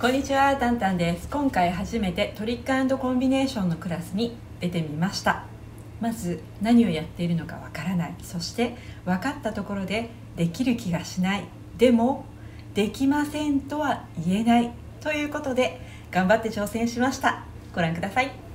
こんにちはタンタンです。今回初めてトリックコンビネーションのクラスに出てみました。まず何をやっているのかわからない。そして分かったところでできる気がしない。でもできませんとは言えない。ということで頑張って挑戦しました。ご覧ください。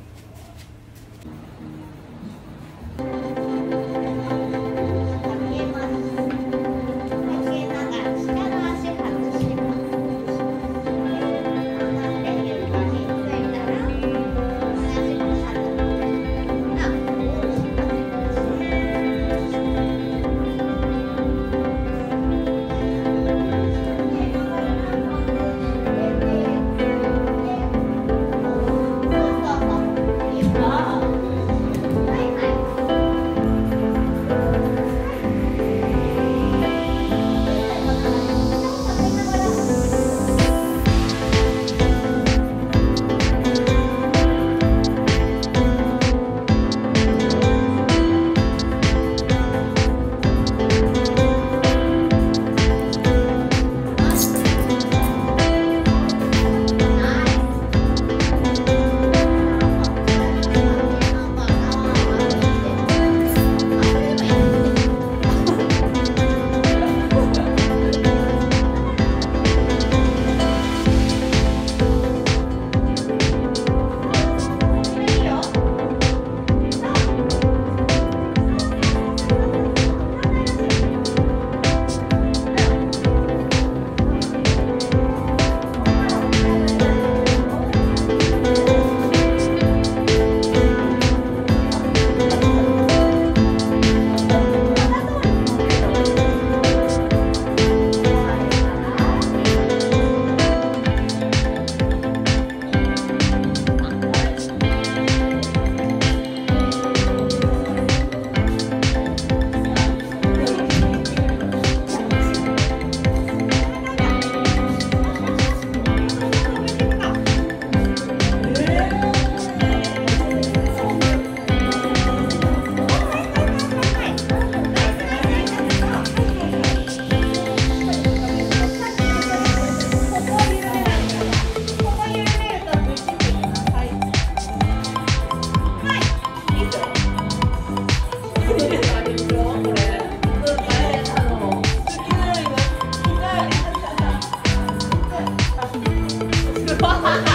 @웃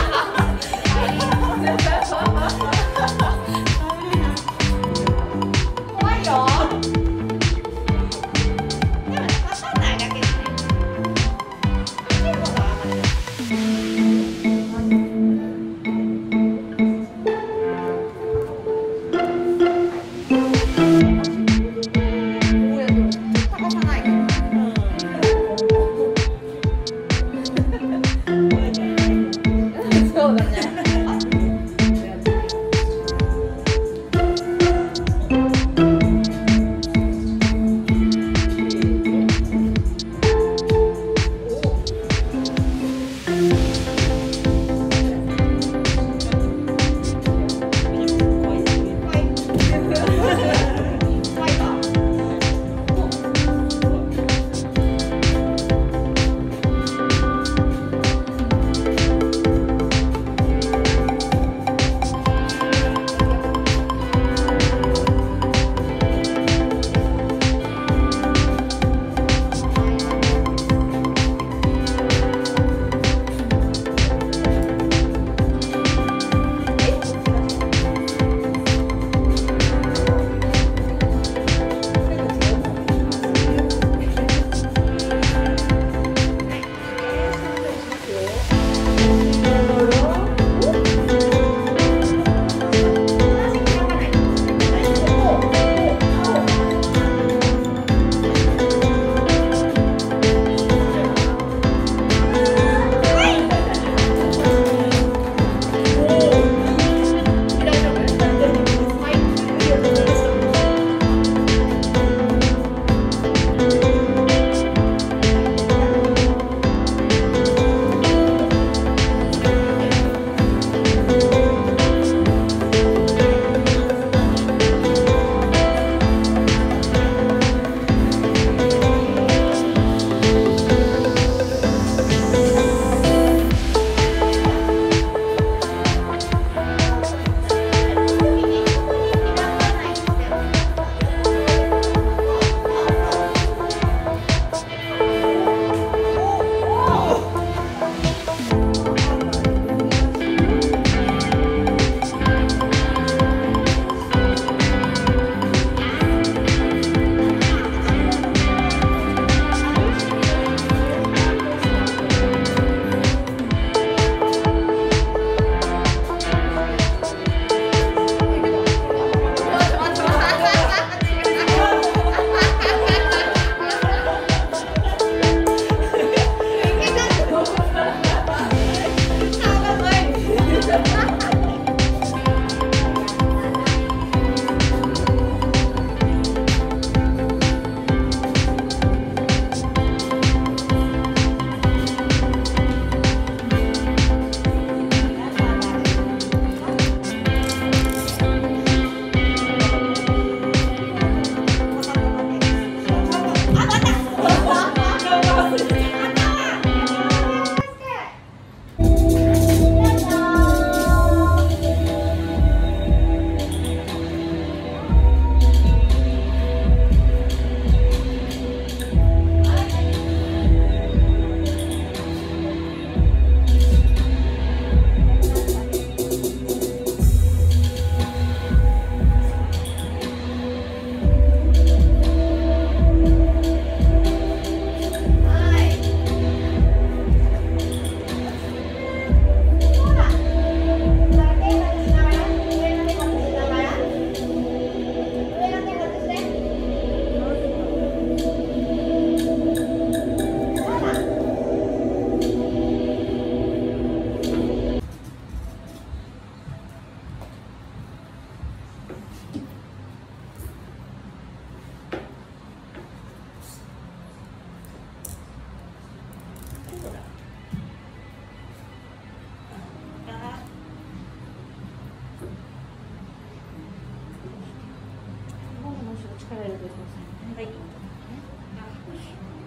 はい。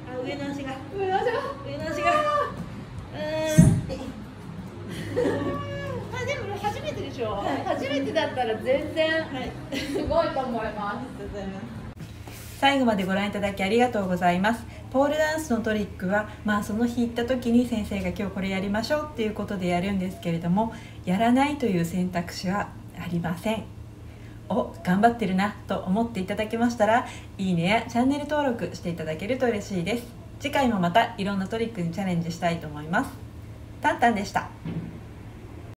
あ、上の足が。上の足が。上の足が。あ、でも初めてでしょ、はい、初めてだったら全然、はい、すごいと思います。最後までご覧いただきありがとうございます。ポールダンスのトリックは、まあ、その日行った時に先生が今日これやりましょうっていうことでやるんですけれどもやらないという選択肢はありません。お頑張ってるなと思っていただけましたらいいねやチャンネル登録していただけると嬉しいです。次回もまたいろんなトリックにチャレンジしたいと思います。タンタンでした。